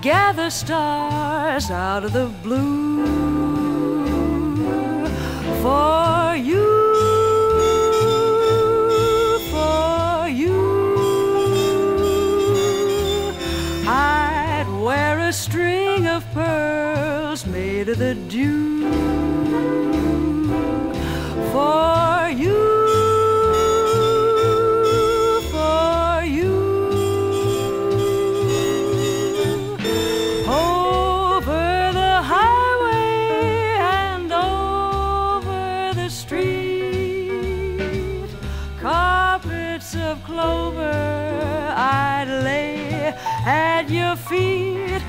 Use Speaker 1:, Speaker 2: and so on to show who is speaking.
Speaker 1: gather stars out of the blue for you, for you. I'd wear a string of pearls made of the dew for of clover I'd lay at your feet.